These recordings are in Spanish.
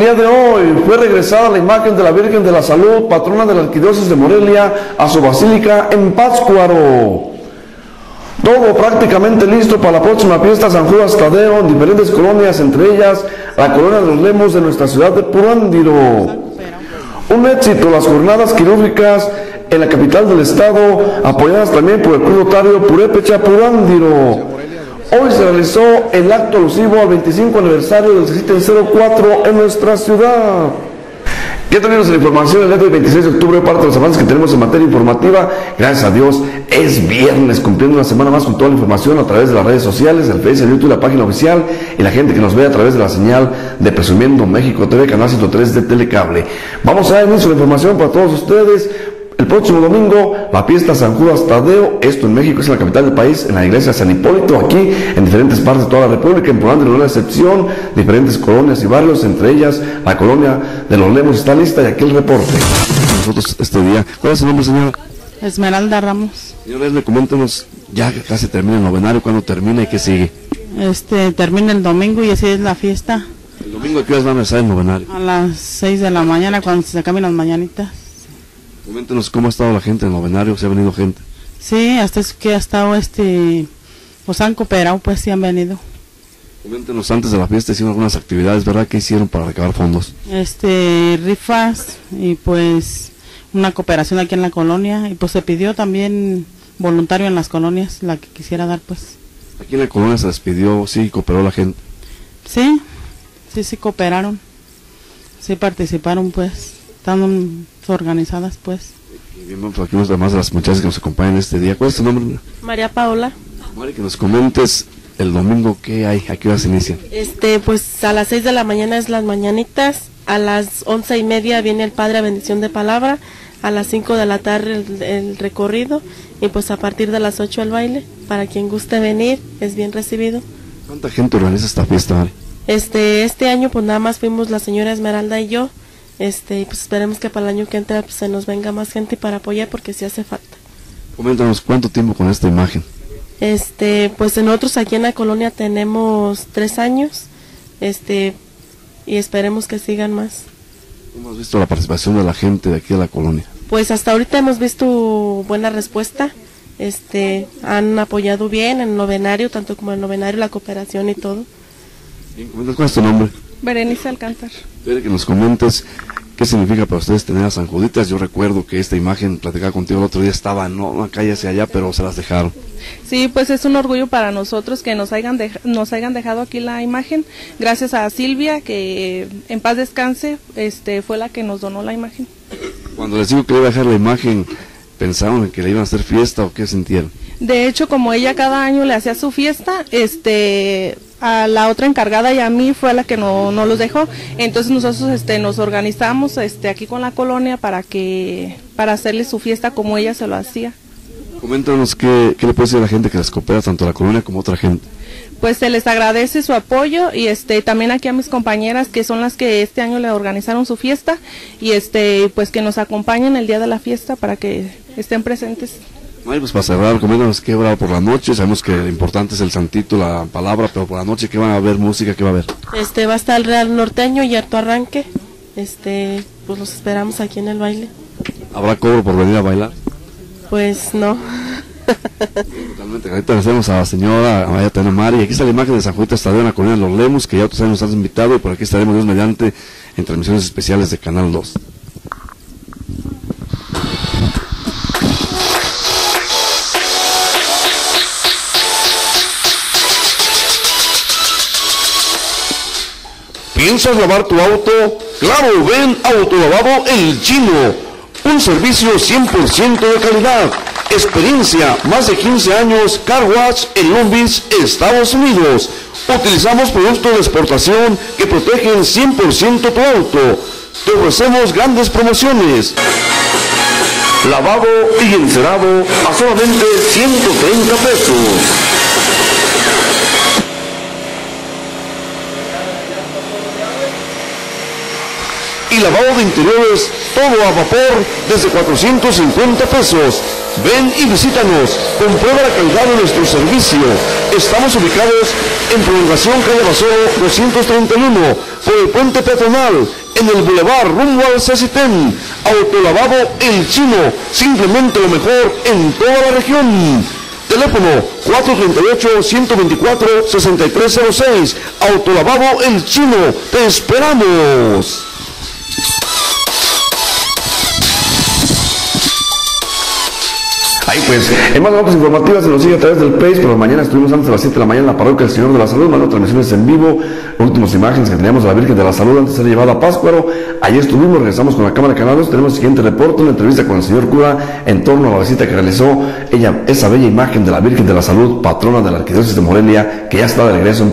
el día de hoy fue regresada la imagen de la Virgen de la Salud, patrona de la Arquidiócesis de Morelia, a su basílica en Pátzcuaro. Todo prácticamente listo para la próxima fiesta San Judas Tadeo en diferentes colonias, entre ellas la colonia de los Lemos de nuestra ciudad de Purándiro. Un éxito las jornadas quirúrgicas en la capital del estado, apoyadas también por el Club Notario Purépecha Purándiro. Hoy se realizó el acto alusivo al 25 aniversario del 0704 en nuestra ciudad. Ya tenemos la información el día del 26 de octubre, parte de los avances que tenemos en materia informativa. Gracias a Dios, es viernes, cumpliendo una semana más con toda la información a través de las redes sociales, el Facebook, YouTube, la página oficial y la gente que nos ve a través de la señal de Presumiendo México TV, Canal 103 de Telecable. Vamos a dar inicio a la información para todos ustedes. El próximo domingo, la fiesta San Judas Tadeo, esto en México es en la capital del país, en la iglesia San Hipólito, aquí en diferentes partes de toda la República, en Puebla no una excepción, diferentes colonias y barrios, entre ellas la colonia de los Lemos está lista y aquí el reporte. Nosotros este día, ¿cuál es su nombre, señora? Esmeralda Ramos. Señora, le coméntenos, ya casi termina el novenario, ¿cuándo termina y qué sigue? Este, termina el domingo y así es la fiesta. ¿El domingo a qué horas van a empezar el novenario? A las 6 de la mañana cuando se acaben las mañanitas. Coméntenos cómo ha estado la gente en el novenario, si ha venido gente. Sí, hasta es que ha estado este, pues han cooperado, pues sí han venido. Coméntenos antes de la fiesta, hicieron algunas actividades, ¿verdad? ¿Qué hicieron para recabar fondos? Este, rifas y pues una cooperación aquí en la colonia y pues se pidió también voluntario en las colonias, la que quisiera dar pues. Aquí en la colonia se les pidió, sí, cooperó la gente. Sí, sí, sí cooperaron, sí participaron pues, están organizadas pues. Y bien, vamos aquí unos demás de las muchachas que nos acompañan este día. ¿Cuál es tu nombre? María Paola. Mari, que nos comentes el domingo qué hay, a qué hora se inicia. Este, pues a las 6 de la mañana es las mañanitas, a las once y media viene el Padre a bendición de palabra, a las 5 de la tarde el, el, recorrido y pues a partir de las 8 el baile. Para quien guste venir, es bien recibido. ¿Cuánta gente organiza esta fiesta, Mari? Este, este año pues nada más fuimos la señora Esmeralda y yo. Este, pues esperemos que para el año que entra pues, se nos venga más gente para apoyar porque sí hace falta. Coméntanos cuánto tiempo con esta imagen. Este, pues nosotros aquí en la colonia tenemos tres años, este, y esperemos que sigan más. ¿Cómo has visto la participación de la gente de aquí de la colonia? Pues hasta ahorita hemos visto buena respuesta, este, han apoyado bien en el novenario, tanto como el novenario, la cooperación y todo. ¿cuál es tu nombre? Berenice Alcántar. Quiero que nos comentes qué significa para ustedes tener a San Juditas. Yo recuerdo que esta imagen, platicaba contigo el otro día, estaba no una calle hacia allá, pero se las dejaron. Sí, pues es un orgullo para nosotros que nos hayan, nos hayan dejado aquí la imagen. Gracias a Silvia, que en paz descanse, este, fue la que nos donó la imagen. Cuando les digo que le iba a dejar la imagen, ¿pensaron en que le iban a hacer fiesta o qué sintieron? De hecho, como ella cada año le hacía su fiesta, este, a la otra encargada y a mí fue la que no, no los dejó. Entonces nosotros este, nos organizamos este, aquí con la colonia para que para hacerle su fiesta como ella se lo hacía. Coméntanos qué, qué le puede decir a la gente que les coopera, tanto la colonia como otra gente. Pues se les agradece su apoyo y este también aquí a mis compañeras que son las que este año le organizaron su fiesta y este pues que nos acompañen el día de la fiesta para que estén presentes. Ay, pues para cerrar, coméntanos qué habrá por la noche. Sabemos que lo importante es el santito, la palabra, pero por la noche, ¿qué van a haber? ¿Música? ¿Qué va a haber? Este, va a estar el Real Norteño y harto arranque. Este, pues los esperamos aquí en el baile. ¿Habrá cobro por venir a bailar? Pues no. Totalmente. Ahorita agradecemos a la señora a María Tenemari. Y aquí está la imagen de San Juan Estadio en la colonia de Los Lemos, que ya otros años nos han invitado. Y por aquí estaremos Dios mediante en transmisiones especiales de Canal 2. ¿Piensas lavar tu auto? Claro, ven Autolavado El Chino. Un servicio 100% de calidad. Experiencia, más de 15 años, Car Wash en Long Beach, Estados Unidos. Utilizamos productos de exportación que protegen 100% tu auto. Te ofrecemos grandes promociones. Lavado y encerado a solamente 130 pesos. Lavado de interiores todo a vapor desde 450 pesos. Ven y visítanos, comprueba la calidad de nuestro servicio. Estamos ubicados en Prolongación Calle Basoro 231, por el puente peatonal en el bulevar rumbo al CCTEN. Autolavado El Chino, simplemente lo mejor en toda la región. Teléfono 438-124-6306. Autolavado El Chino. Te esperamos. Pues, en más notas informativas se nos sigue a través del Face, pero mañana estuvimos antes de las 7 de la mañana en la parroquia del Señor de la Salud, mandando transmisiones en vivo, últimas imágenes que teníamos de la Virgen de la Salud antes de ser llevada a Páscuaro. Ahí estuvimos, regresamos con la Cámara de Canales, tenemos el siguiente reporte, una entrevista con el señor cura en torno a la visita que realizó ella, esa bella imagen de la Virgen de la Salud, patrona de la Arquidiócesis de Morelia, que ya está de regreso en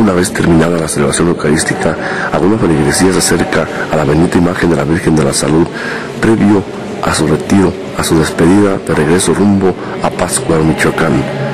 una vez terminada la celebración eucarística, algunas feligresías se acerca a la bendita imagen de la Virgen de la Salud previo a su retiro, a su despedida de regreso rumbo a Pátzcuaro, Michoacán.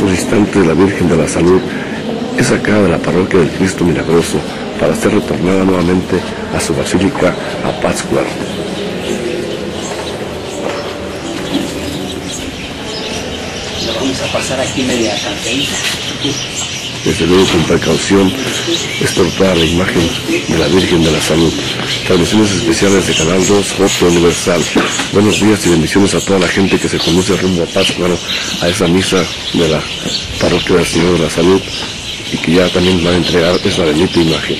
De la Virgen de la Salud es sacada de la parroquia del Cristo Milagroso para ser retornada nuevamente a su basílica a Pátzcuaro. Vamos a pasar aquí media desde luego con precaución, estorpar la imagen de la Virgen de la Salud. Transmisiones especiales de Canal 2, Voto Universal. Buenos días y bendiciones a toda la gente que se conoce rumbo a Pátzcuaro, a esa misa de la Parroquia del Señor de la Salud y que ya también va a entregar esa bendita imagen.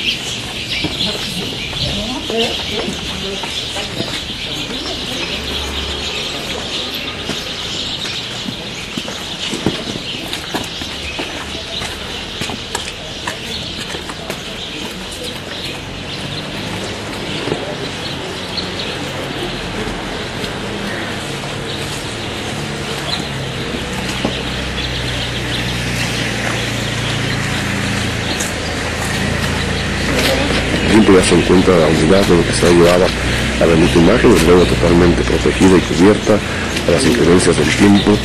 Ya se encuentra la unidad de lo que se llevaba la bendita imagen, luego totalmente protegida y cubierta a las inclemencias del tiempo.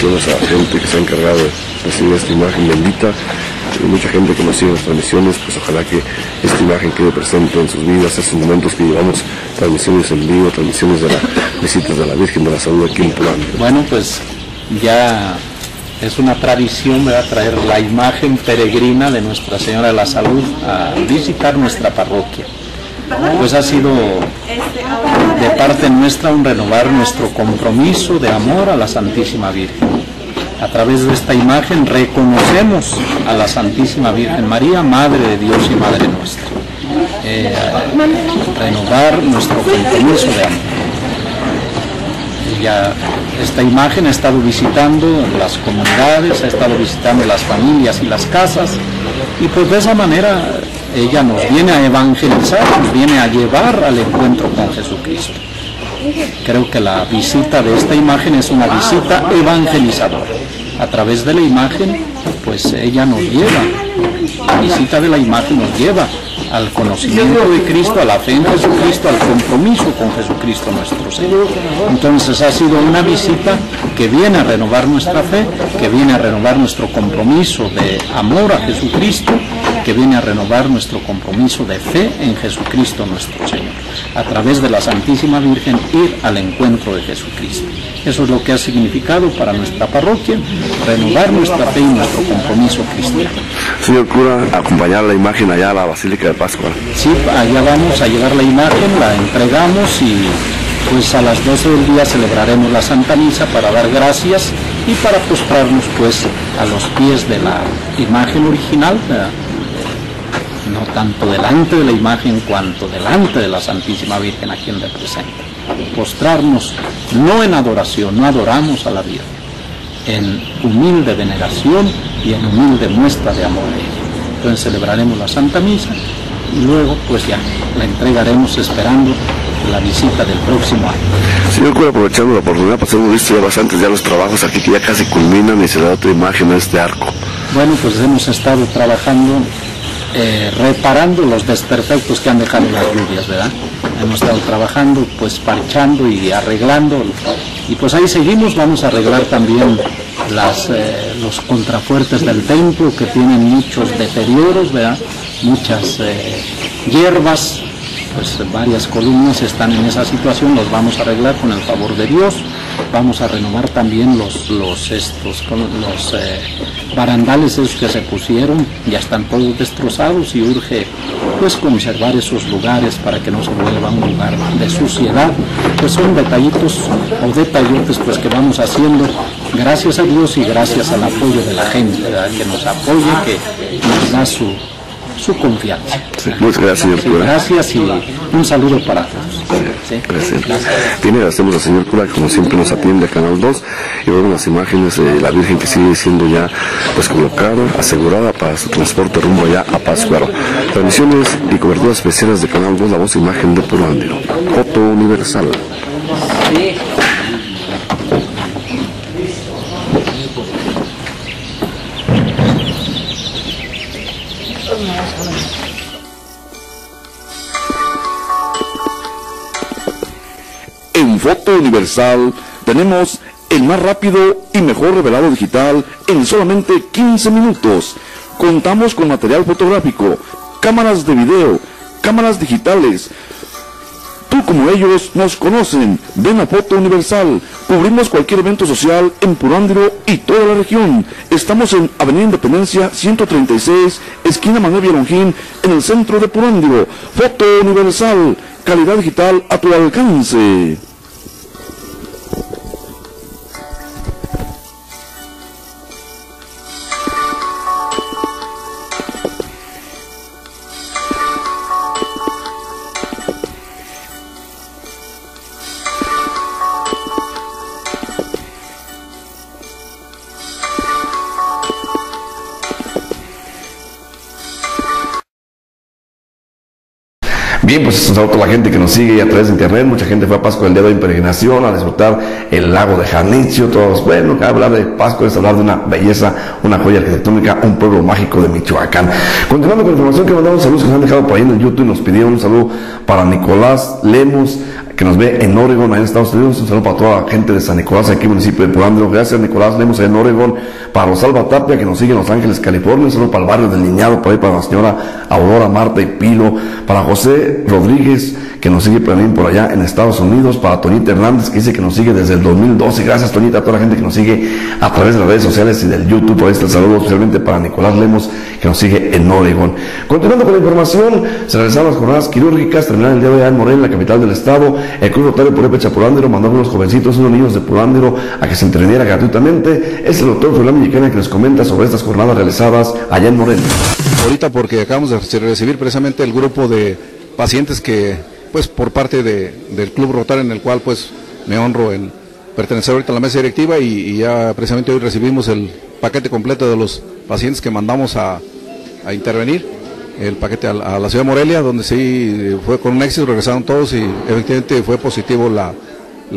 Toda esa gente que se ha encargado de recibir esta imagen bendita, mucha gente que nos sigue en las transmisiones, pues ojalá que esta imagen quede presente en sus vidas, esos momentos que llevamos transmisiones en vivo, transmisiones de las visitas de la Virgen de la Salud aquí en Puebla. Bueno, pues ya es una tradición ¿verdad? traer la imagen peregrina de Nuestra Señora de la Salud a visitar nuestra parroquia. Pues ha sido de parte nuestra un renovar nuestro compromiso de amor a la Santísima Virgen. A través de esta imagen reconocemos a la Santísima Virgen María, Madre de Dios y Madre nuestra. Eh, renovar nuestro compromiso de amor esta imagen ha estado visitando las comunidades, ha estado visitando las familias y las casas y pues de esa manera ella nos viene a evangelizar, nos viene a llevar al encuentro con Jesucristo. Creo que la visita de esta imagen es una visita evangelizadora. A través de la imagen, pues ella nos lleva, la visita de la imagen nos lleva al conocimiento de Cristo, a la fe en Jesucristo, al compromiso con Jesucristo nuestro Señor. Entonces ha sido una visita que viene a renovar nuestra fe, que viene a renovar nuestro compromiso de amor a Jesucristo, que viene a renovar nuestro compromiso de fe en Jesucristo nuestro Señor. A través de la Santísima Virgen ir al encuentro de Jesucristo. Eso es lo que ha significado para nuestra parroquia, renovar nuestra fe y nuestro compromiso cristiano. Señor cura, acompañar la imagen allá a la Basílica de Pascua. Sí, allá vamos a llevar la imagen, la entregamos y pues a las 12 del día celebraremos la Santa Misa para dar gracias y para postrarnos pues a los pies de la imagen original, no tanto delante de la imagen cuanto delante de la Santísima Virgen a quien representa. Postrarnos no en adoración, no adoramos a la Virgen, en humilde veneración y en humilde muestra de amor a ella. Entonces celebraremos la Santa Misa y luego pues ya la entregaremos esperando la visita del próximo año. Señor Cura, aprovechando la oportunidad, pues hemos visto ya bastantes ya los trabajos aquí que ya casi culminan y se da otra imagen a este arco. Bueno, pues hemos estado trabajando, eh, reparando los desperfectos que han dejado las lluvias, ¿verdad? Hemos estado trabajando, pues parchando y arreglando, y pues ahí seguimos, vamos a arreglar también las, eh, los contrafuertes del templo que tienen muchos deterioros, ¿verdad? Muchas eh, hierbas, pues varias columnas están en esa situación, los vamos a arreglar con el favor de Dios. Vamos a renovar también los, los, estos, los eh, barandales esos que se pusieron, ya están todos destrozados y urge pues conservar esos lugares para que no se vuelva un lugar de suciedad. Pues son detallitos o detallotes pues que vamos haciendo gracias a Dios y gracias al apoyo de la gente, que nos apoya, que nos da su, su confianza. muchas gracias, señor cura. gracias y un saludo para todos. Sí. Gracias. Bien, agradecemos al señor cura como siempre nos atiende a Canal 2 y vemos las imágenes de la Virgen que sigue siendo ya pues colocada, asegurada para su transporte rumbo allá a Pátzcuaro. Transmisiones y coberturas especiales de Canal 2, la voz e imagen de Puro Andino. Foto Universal. Foto Universal tenemos el más rápido y mejor revelado digital en solamente 15 minutos. Contamos con material fotográfico, cámaras de video, cámaras digitales. Tú como ellos nos conocen. Ven a Foto Universal. Cubrimos cualquier evento social en Purándiro y toda la región. Estamos en Avenida Independencia 136, esquina Manuel Villalongín, en el centro de Purándiro. Foto Universal. Calidad digital a tu alcance. Bien, pues un saludo a toda la gente que nos sigue a través de internet. Mucha gente fue a Pascua el día de en peregrinación a disfrutar el lago de Janitzio. Todos, bueno, hablar de Pascua es hablar de una belleza, una joya arquitectónica, un pueblo mágico de Michoacán. Continuando con la información que mandamos, saludos que nos han dejado por ahí en el YouTube. Nos pidieron un saludo para Nicolás Lemos, que nos ve en Oregon, allá en Estados Unidos. Un saludo para toda la gente de San Nicolás, aquí en el municipio de Purándiro. Gracias, Nicolás allá en Oregon. Para Rosalba Tapia, que nos sigue en Los Ángeles, California. Un saludo para el barrio del Liñado, por ahí para la señora Aurora, Marta y Pilo. Para José Rodríguez, que nos sigue también por allá en Estados Unidos. Para Tonita Hernández, que dice que nos sigue desde el 2012. Gracias, Tonita, a toda la gente que nos sigue a través de las redes sociales y del YouTube. Por ahí está el saludo especialmente para Nicolás Lemos, que nos sigue en Oregon. Continuando con la información, se realizaron las jornadas quirúrgicas, terminaron el día de hoy en Morelia, la capital del estado. El Club Rotario Purépecha Purándiro mandó a unos jovencitos, unos niños de Purándiro, a que se entrenara gratuitamente. Es el doctor Fulán Mexicana que nos comenta sobre estas jornadas realizadas allá en Morelia. ahorita porque acabamos de recibir precisamente el grupo de pacientes que, pues por parte de- del Club Rotario en el cual pues me honro en pertenecer ahorita a la mesa directiva y, ya precisamente hoy recibimos el paquete completo de los pacientes que mandamos a, intervenir, el paquete a, la- ciudad de Morelia, donde sí fue con un éxito, regresaron todos y efectivamente fue positivo la,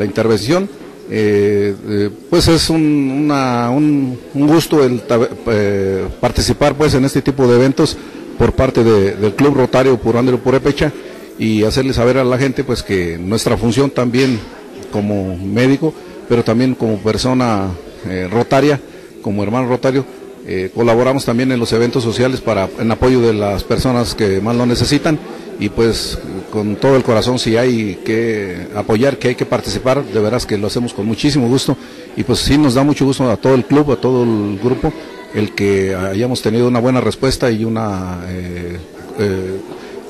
intervención. Eh, eh, pues es un, un- gusto el eh, participar pues en este tipo de eventos por parte de- del Club Rotario Purándiro Purépecha y hacerle saber a la gente pues que nuestra función también como médico, pero también como persona eh, rotaria, como hermano rotario, eh, colaboramos también en los eventos sociales para en apoyo de las personas que más lo necesitan y pues con todo el corazón si hay que apoyar, que hay que participar, de veras que lo hacemos con muchísimo gusto y pues sí nos da mucho gusto a todo el club, a todo el grupo, el que hayamos tenido una buena respuesta y una eh,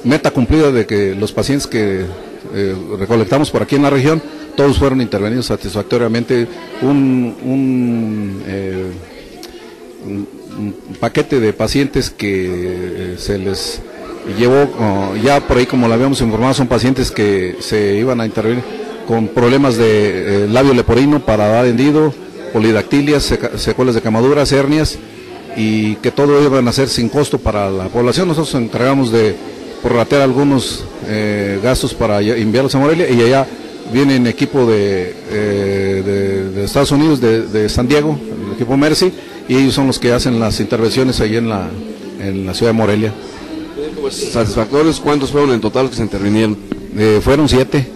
meta cumplida de que los pacientes que eh, recolectamos por aquí en la región, todos fueron intervenidos satisfactoriamente. Un, un, eh, paquete de pacientes que eh, se les llevó, ya por ahí como lo habíamos informado, son pacientes que se iban a intervenir con problemas de labio leporino, paladar hendido, polidactilias, secuelas de camaduras, hernias y que todo iban a ser sin costo para la población. Nosotros nos encargamos de prorratear algunos eh, gastos para enviarlos a Morelia y allá vienen equipo de, eh, de- de Estados Unidos, de, de San Diego, el equipo Mercy, y ellos son los que hacen las intervenciones ahí en la, en la ciudad de Morelia. Pues, satisfactorios, ¿cuántos fueron en total los que se intervinieron? Eh, fueron siete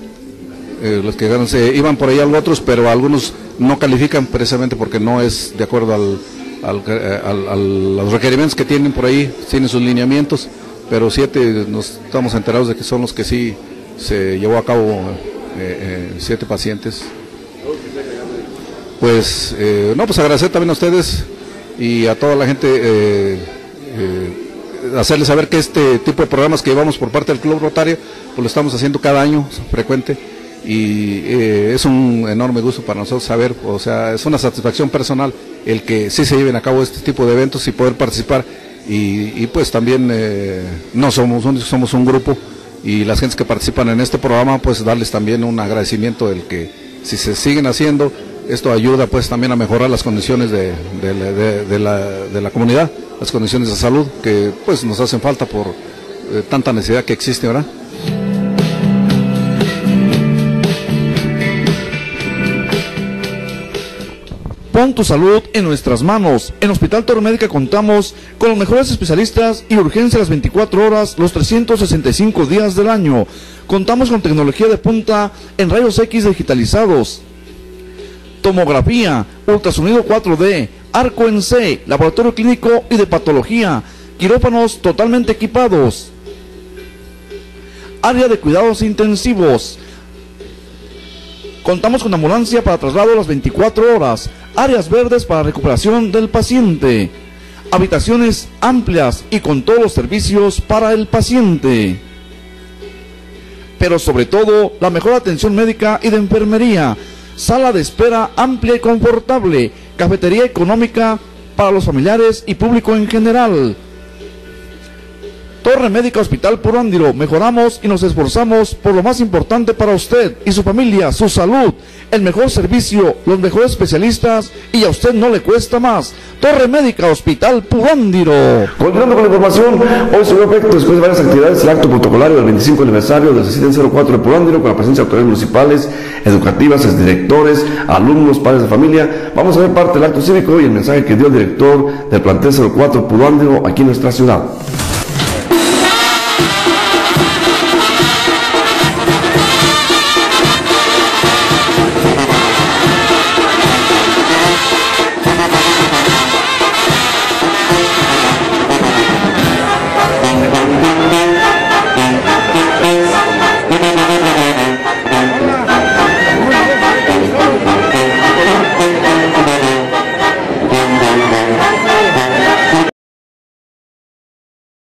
eh, los que ganan. Se iban por ahí algunos otros, pero algunos no califican precisamente porque no es de acuerdo al, al- al- a los requerimientos que tienen por ahí, tienen sus lineamientos, pero siete nos estamos enterados de que son los que sí se llevó a cabo eh, eh, siete pacientes. Pues, eh, no, pues agradecer también a ustedes y a toda la gente. eh, hacerles saber que este tipo de programas que llevamos por parte del Club Rotario, pues lo estamos haciendo cada año, frecuente, y es un enorme gusto para nosotros saber, o sea, es una satisfacción personal el que sí se lleven a cabo este tipo de eventos y poder participar, y, pues también eh, no somos únicos, somos un grupo, y las gentes que participan en este programa, pues darles también un agradecimiento del que si se siguen haciendo, esto ayuda pues también a mejorar las condiciones de, de la- de- de la comunidad, las condiciones de salud que pues nos hacen falta por eh, tanta necesidad que existe, ¿verdad? Pon tu salud en nuestras manos. En Hospital Torre Médica contamos con los mejores especialistas y urgencias las 24 horas, los 365 días del año. Contamos con tecnología de punta en rayos X digitalizados, tomografía, ultrasonido 4D, arco en C, laboratorio clínico y de patología, quirófanos totalmente equipados, área de cuidados intensivos. Contamos con ambulancia para traslado a las 24 horas, áreas verdes para recuperación del paciente, habitaciones amplias y con todos los servicios para el paciente. Pero sobre todo, la mejor atención médica y de enfermería, sala de espera amplia y confortable, cafetería económica para los familiares y público en general. Torre Médica Hospital Purándiro, mejoramos y nos esforzamos por lo más importante para usted y su familia, su salud, el mejor servicio, los mejores especialistas y a usted no le cuesta más. Torre Médica Hospital Purándiro. Continuando con la información, hoy se dio efecto después de varias actividades el acto protocolario del 25 aniversario del 604 de Purándiro con la presencia de autoridades municipales, educativas, directores, alumnos, padres de familia. Vamos a ver parte del acto cívico y el mensaje que dio el director del plantel 04 Purándiro aquí en nuestra ciudad.